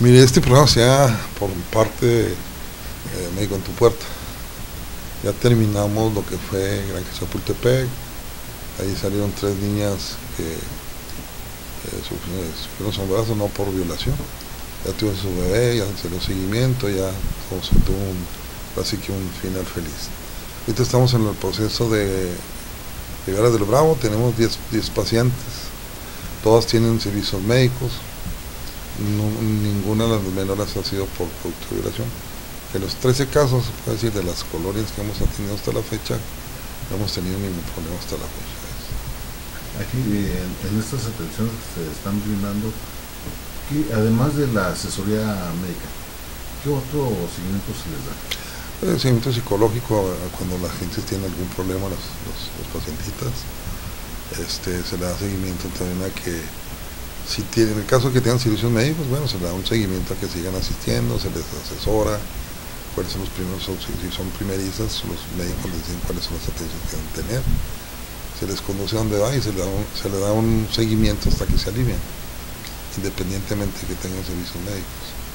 Mire, este programa se da por parte de eh, México en tu puerta. Ya terminamos lo que fue Gran Chapultepec. Ahí salieron tres niñas que eh, sufrieron, sufrieron sombrazo no por violación. Ya tuvo su bebé, ya se dio seguimiento, ya todo se tuvo un, así que un final feliz. Ahorita estamos en el proceso de llegar a Del Bravo, tenemos 10 pacientes, todas tienen servicios médicos, no- ninguna de las menores ha sido por producto de violación. De los 13 casos, se puede decir, de las colonias que hemos atendido hasta la fecha, no hemos tenido ningún problema hasta la fecha. Aquí eh, en, en estas atenciones que se están brindando, ¿qué- además de la asesoría médica, ¿qué otro seguimiento se les da? El seguimiento psicológico, cuando la gente tiene algún problema, los, los, los pacientitas, este, se le da seguimiento también a que, si tiene, en el caso que tengan servicios médicos, bueno, se le da un seguimiento a que sigan asistiendo, se les asesora, cuáles son los primeros si son primerizas, los médicos les dicen cuáles son las atenciones que deben tener, se les conduce a donde va y se le da un, se le da un seguimiento hasta que se alivian, independientemente de que tengan servicios médicos.